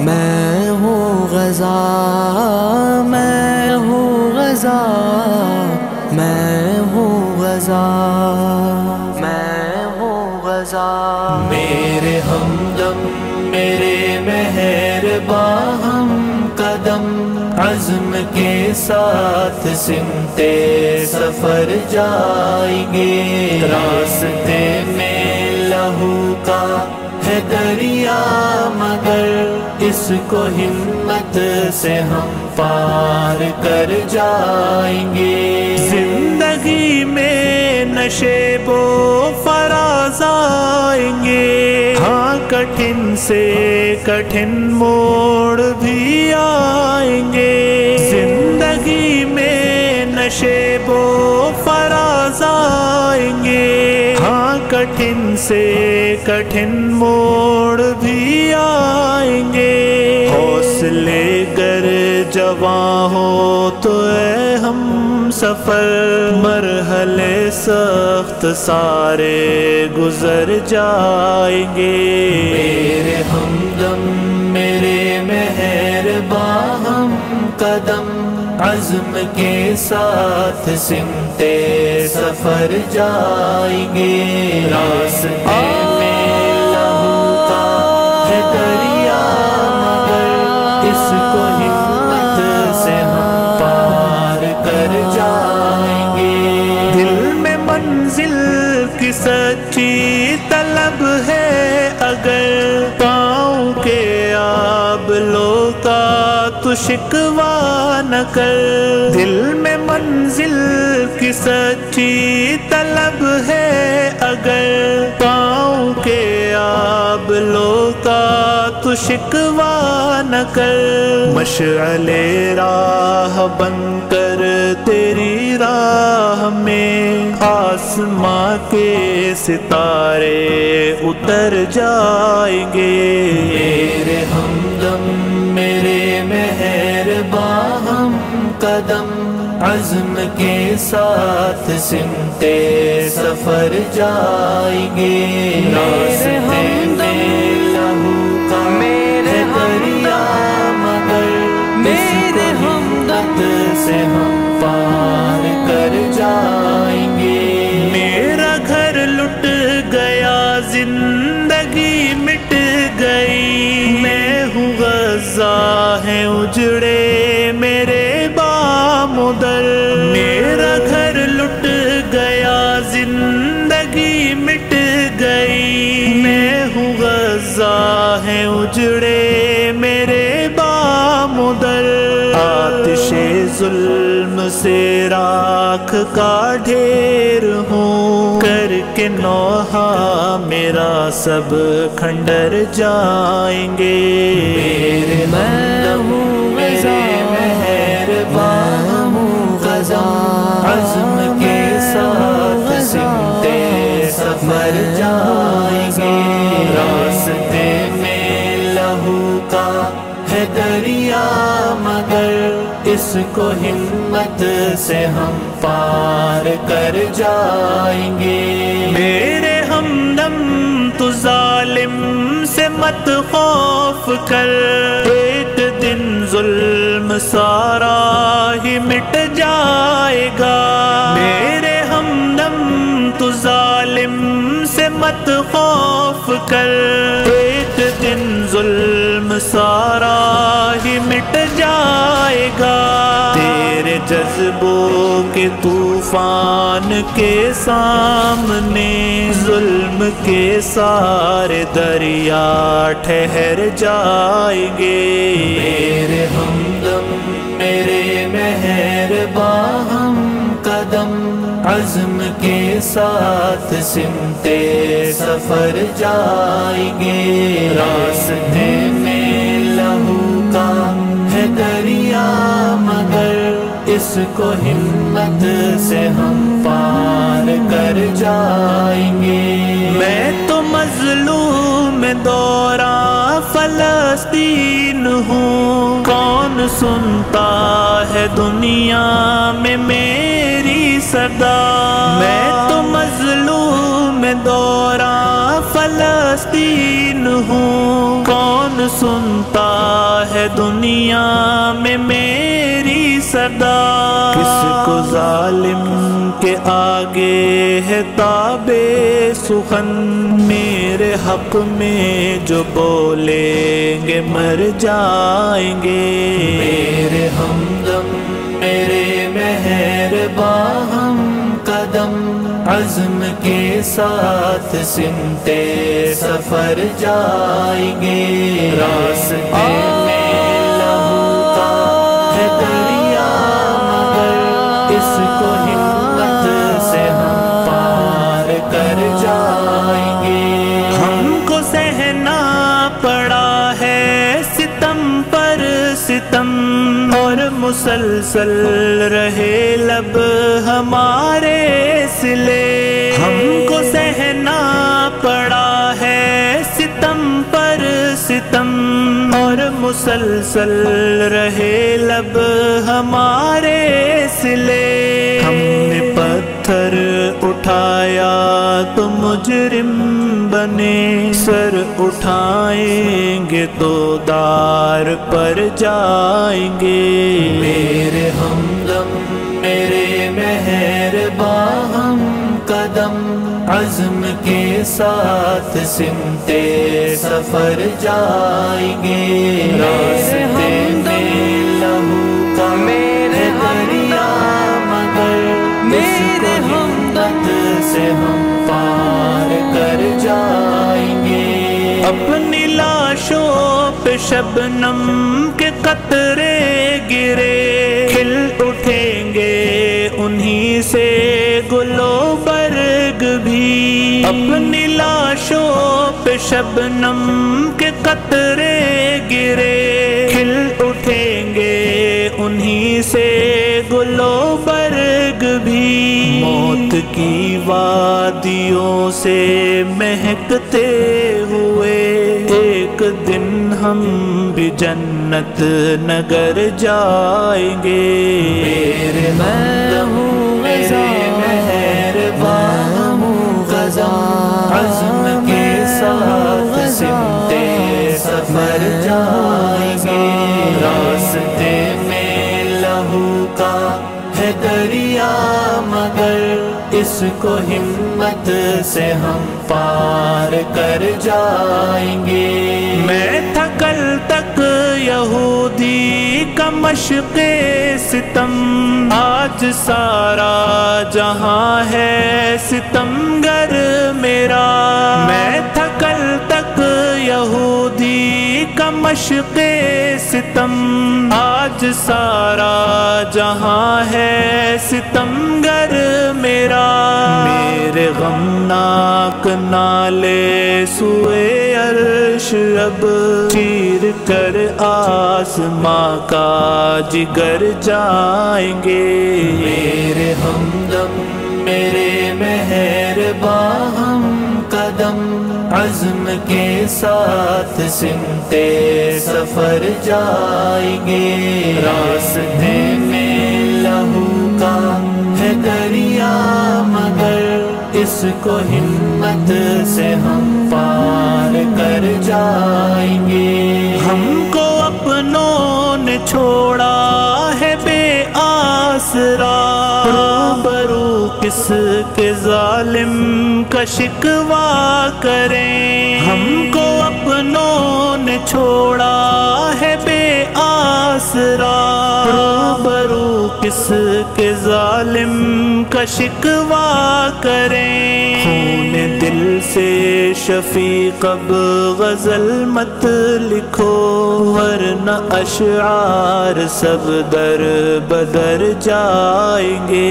मैं हूँ गजा, मैं हूँ गजा, मैं हूँ गजा, मैं हूँ गजा। मेरे हमदम मेरे मेहरबा हम कदम, अज़्म के साथ सिमते सफ़र जाएँगे। रास्ते में लहू का है दरिया, मगर इसको हिम्मत से हम पार कर जाएँगे। ज़िंदगी में नशे बो फराज आएँगे। हाँ कठिन से कठिन मोड़ भी आएँगे। ज़िंदगी में नशे कठिन से कठिन मोड़ भी आएँगे। हौसले गर जवां हो तो है हम सफ़र। मरहले सख्त सारे गुजर जाएँगे। मेरे हमदम, मेरे मेहरबा हम कदम। अज़्म के साथ सिमते सफ़र जाएँगे। रास्ते से हम पार कर जाएँगे। दिल में मंजिल सच्ची तलब है, अगर शिकवा न कर दिल में मंजिल की सच्ची तलब है अगर। पाँव के आब लोका तो शिकवा न कर मशअले राह बनकर तेरी राह में। आसमां के सितारे उतर जाएँगे। मेरे हमदम मेरे मेहरबा हम कदम अज़म के साथ सिमते सफ़र जाएँगे। रास्ते मेरे दरिया मगर मेरे हमदम से हम है उजड़े मेरे बामुदर आतिशे जुल्म से राख का ढेर हूँ। करके नौहा मेरा सब खंडर जाएँगे। मेरे मैं हूँ इसको हिम्मत से हम पार कर जाएँगे। मेरे हमदम, तू जालिम से मत खौफ कर। एक दिन जुल्म सारा ही मिट जाएगा। मेरे हमदम, तू जालिम से मत खौफ कर। जुल्म सारा ही मिट जाएगा। तेरे जज्बों के तूफ़ान के सामने, जुल्म के सारे दरिया ठहर जाएँगे। मेरे हमदम, मेरे मेहरबा हम कदम अज़्म के साथ सिमते सफ़र जाएँगे। रास्ते में लहू का है दरिया मगर इसको हिम्मत से हम पार कर जाएँगे। मैं तो मजलूम दौरा फलस्तीन हूँ। कौन सुनता है दुनिया में मेरी सदा मैं तो मजलूम दौरा फलस्तीन हूँ। कौन सुनता है दुनिया में मेरी सदा किसको जालिम के आगे है ताबे सुखन? मेरे हक में जो बोलेंगे मर जाएँगे। मेरे हमदम मेरे मेहरबा हम कदम अज़म के साथ सिमते सफ़र जाएँगे। रास्ते मुसलसल रहे लब हमारे सिले। हमको सहना और मुसलसल रहे लब हमारे सिले। हमने पत्थर उठाया तो मुजरिम बने। सर उठाएँगे तो दार पर जाएँगे। मेरे हमदम मेरे मेहरबा हम कदम। अज़्म के साथ सिमते सफ़र जाएँगे। रास्ते में लहू का मेरे दरिया मगर इसको हिम्मत से हम पार कर जाएँगे। अपनी लाशों पे शबनम के कतरे गिरे। खिल उठेंगे उन्हीं से गुलो अपनी लाशों पे शबनम के कतरे गिरे। खिल उठेंगे उन्हीं से गुलो बर्ग भी। मौत की वादियों से महकते हुए। एक दिन हम भी जन्नत नगर जाएँगे। मेरे हमदम मेरे अज़्म जाएँगे रास्ते में लहू का है दरिया, मगर इसको हिम्मत से हम पार कर जाएँगे। मैं था कल तक यहूदी का मशक़े सितम। आज सारा जहाँ है सितमगर मेरा। मैं था कल तक यहूदी का मशक़े सितम। आज सारा जहाँ है सितमगर मेरा। मेरे गमनाक नाले सुए अर्श अब। चीर कर आसमां का जिगर जाएँगे मेरे हमदम, मेरे मेहरबा हम कदम, अज़्म के साथ सिमते सफ़र जाएँगे। रास्ते में लहू का है दरिया मगर इसको हिम्मत से हम पार कर जाएँगे। हमको अपनों ने छोड़ा है बे बेआसरा। बरू किसके जालिम का शिकवा करें। हमको अपनों ने छोड़ा है बेआसरा। बरू किसके जालिम का शिकवा करें। खून दिल से शफी कब गज़ल मत लिखो, वरना अशार सब दर बदर जाएँगे।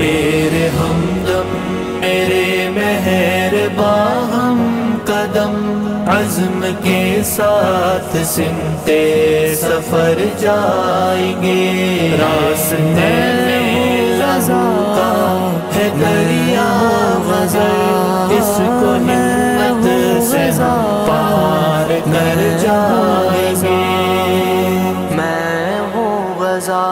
मेरे हमदम, मेरे मेहरबा हम कदम, अज़्म के साथ सिमते सफ़र जाएँगे। रास्ते रजा है दरिया गज़ल इसको हिम्मत से पार कर जाएँगे। मैं हूँ गजा